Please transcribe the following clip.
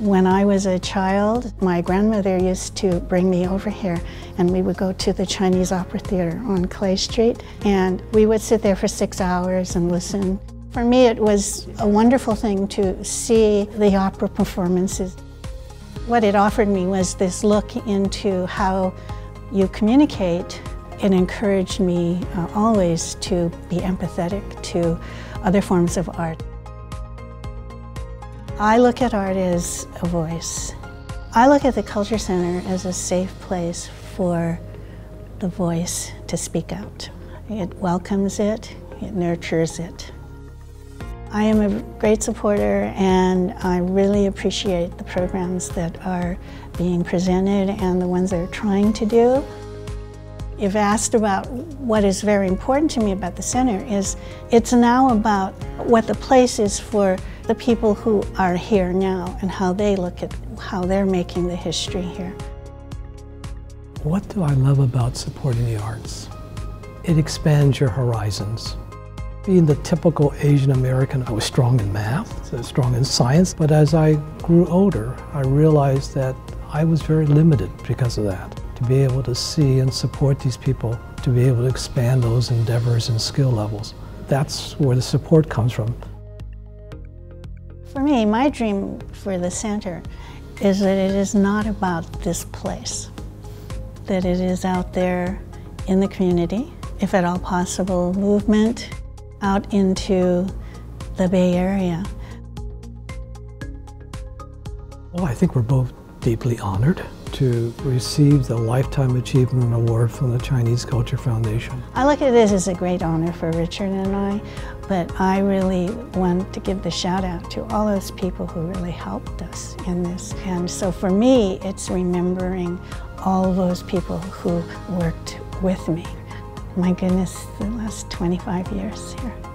When I was a child, my grandmother used to bring me over here and we would go to the Chinese Opera Theater on Clay Street and we would sit there for six hours and listen. For me, it was a wonderful thing to see the opera performances. What it offered me was this look into how you communicate. It encouraged me uh, always to be empathetic to other forms of art. I look at art as a voice. I look at the Culture Center as a safe place for the voice to speak out. It welcomes it, it nurtures it. I am a great supporter and I really appreciate the programs that are being presented and the ones they're trying to do. You've asked about what is very important to me about the center is it's now about what the place is for the people who are here now and how they look at how they're making the history here. What do I love about supporting the arts? It expands your horizons. Being the typical Asian American, I was strong in math, strong in science, but as I grew older, I realized that I was very limited because of that. To be able to see and support these people, to be able to expand those endeavors and skill levels, that's where the support comes from. For me, my dream for the center is that it is not about this place, that it is out there in the community, if at all possible, movement out into the Bay Area. Well, I think we're both deeply honored to receive the Lifetime Achievement Award from the Chinese Culture Foundation. I look at this as a great honor for Richard and I, but I really want to give the shout out to all those people who really helped us in this. And so for me, it's remembering all those people who worked with me. My goodness, the last 25 years here.